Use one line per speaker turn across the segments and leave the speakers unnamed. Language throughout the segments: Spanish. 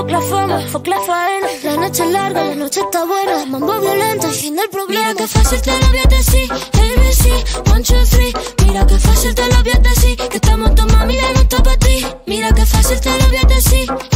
fuck la fama, fuck la faena. La noche es larga, la noche está buena. Mambo violento, fin del problema. Mira que fácil te lo voy a. ABC, one, two, three. Mira que fácil te lo voy a. Que estamos tu mami, la no para ti. Mira que fácil te lo voy a.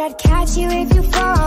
I'd catch you if you fall.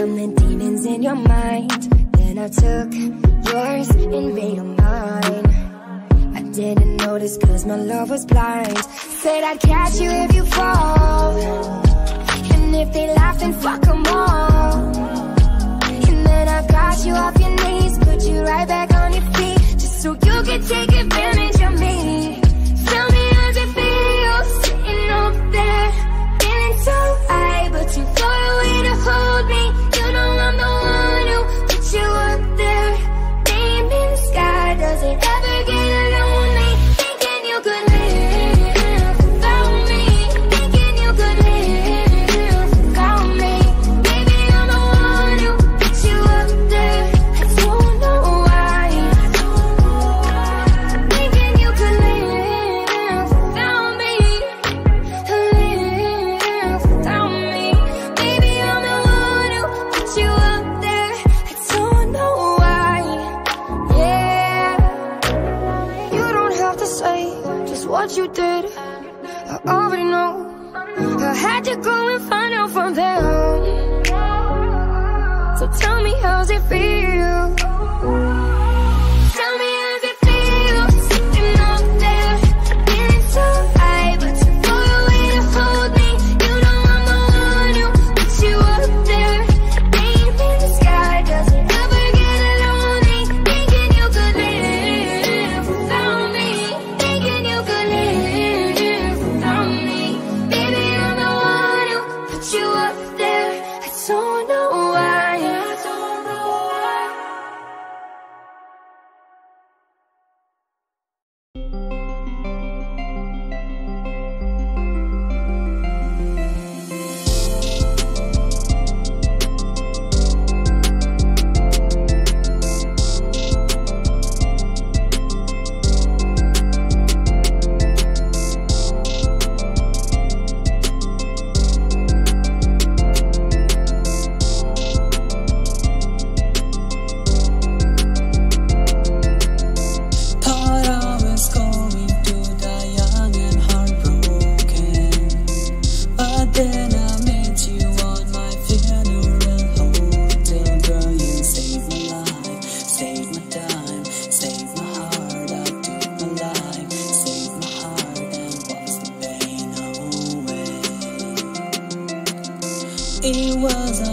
from the demons in your mind. Then I took yours and made them mine. I didn't notice cause my love was blind. Said I'd catch you if you fall. And if they laugh then fuck them all. And then I got you off your knees Put you right back on your feet Just so you can take advantage of me. Tell me how it feels sitting up there? what you did. I already know. I had to go and find out from them. So tell me, how's it feel? It
was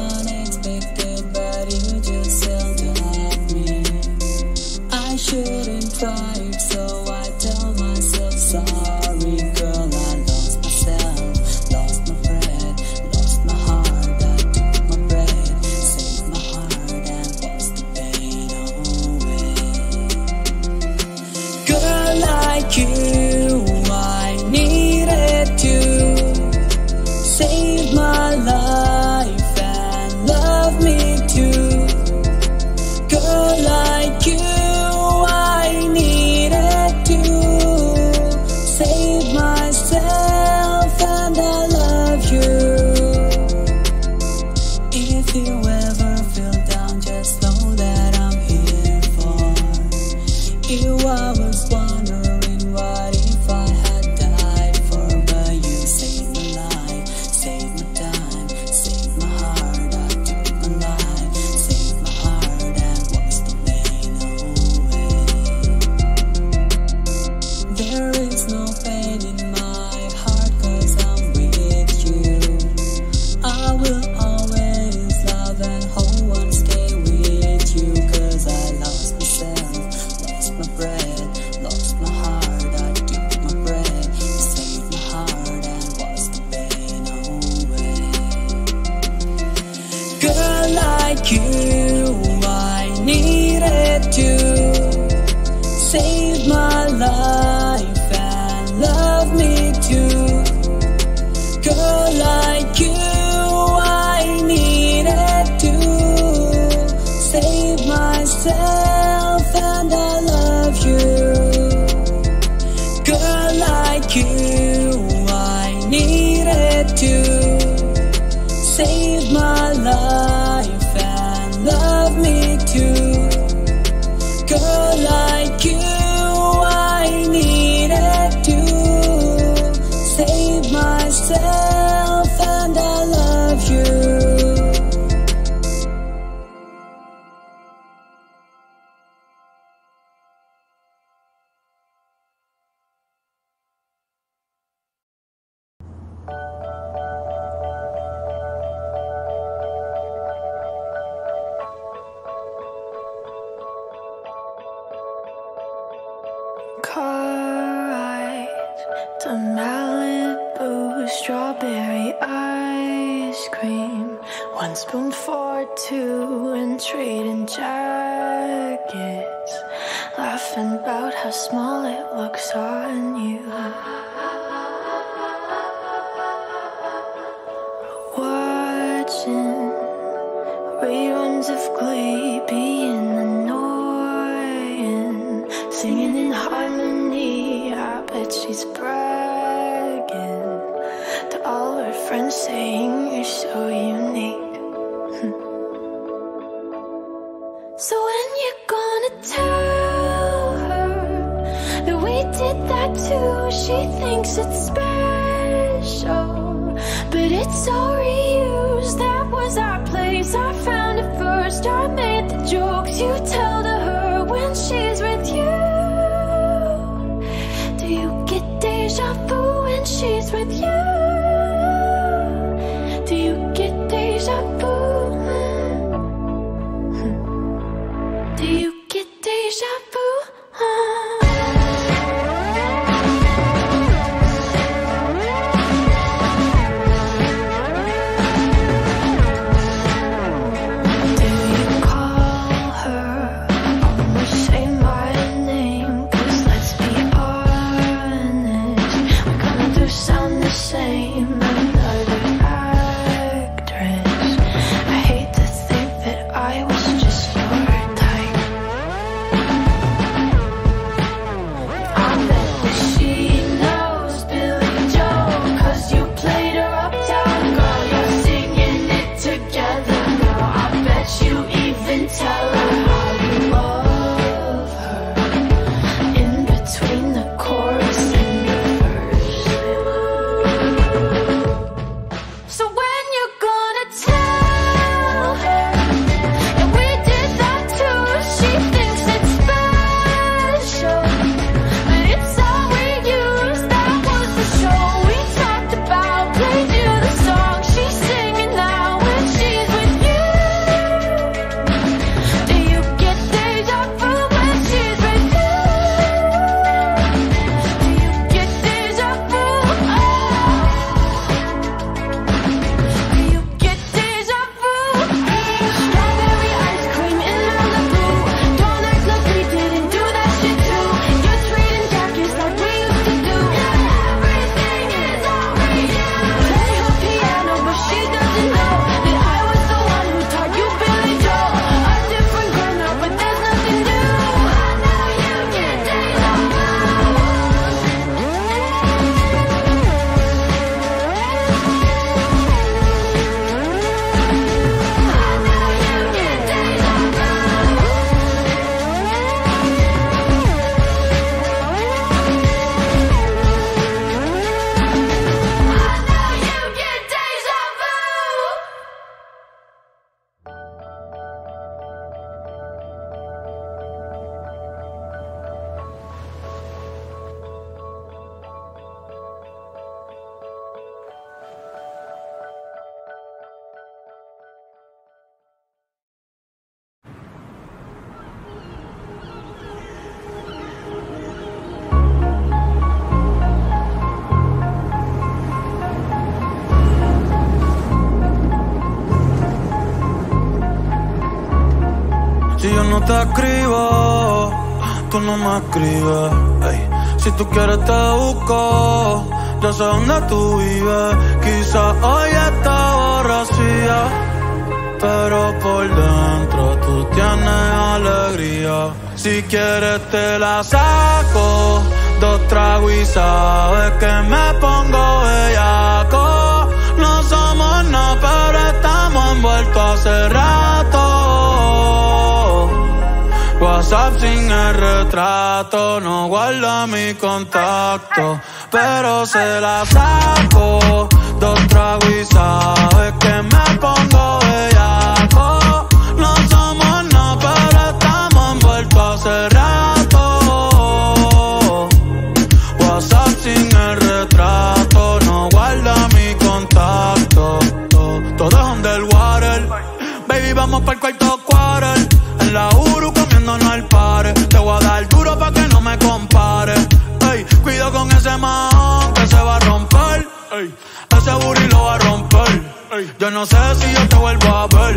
you I needed to save my life and love me too. Girl like you. tattoo and
trading jackets, laughing about how small it looks on you. But it's all reused. That was our place. I found it first. I made the jokes you tell to her when she's with you. Do you get deja vu when she's with you?
Si yo no te escribo, tú no me escribes. Si tú quieres te busco, yo sé dónde tú vives. Quizás hoy está borracía, pero por dentro tú tienes alegría. Si quieres te la saco, dos tragos y sabes que me pongo bellaco. No somos nada, pero estamos envueltos hace rato. WhatsApp sin el retrato, no guarda mi contacto, pero se la saco. Dos tragos y sabes que me pongo bellaco. No somos nada, pero estamos envueltos hace rato. WhatsApp sin el retrato, no guarda mi contacto. Todo es underwater, baby, vamos para el cuarto no sé si yo te vuelvo a ver.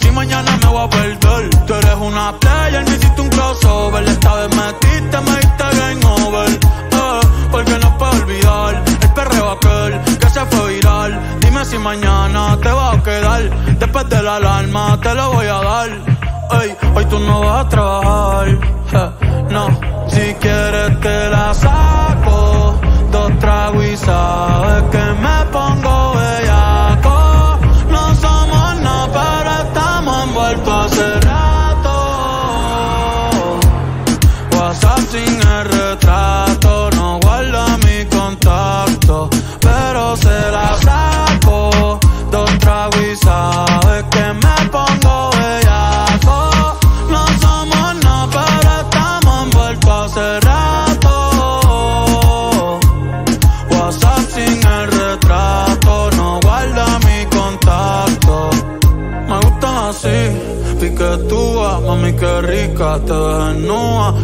Si mañana me voy a perder. Tú eres una player, me hiciste un crossover. Esta vez metiste, me diste game over. Eh, porque no puedo olvidar el perreo aquel que se fue viral. Dime si mañana te va a quedar. Después de la alarma te lo voy a dar. Ey, hoy tú no vas a trabajar. no, si quieres te la saco. Dos tragos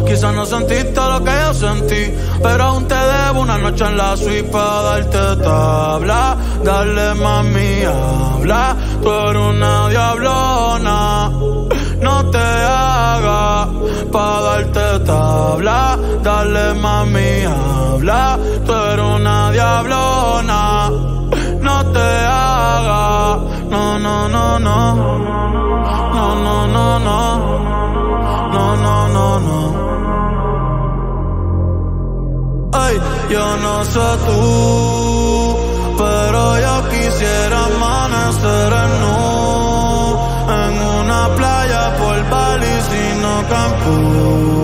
Quizás no sentiste lo que yo sentí, pero aún te debo una noche en la suite para darte tabla. Dale mami, habla, tú eres una diablona. No te hagas pa' darte tabla. Dale mami, habla, tú eres una diablona. No te hagas, no, no, no, no. No, no, no, no. No, no, no, no. Yo no sé tú, pero yo quisiera amanecer en nu en una playa por Bali, sino Cancún.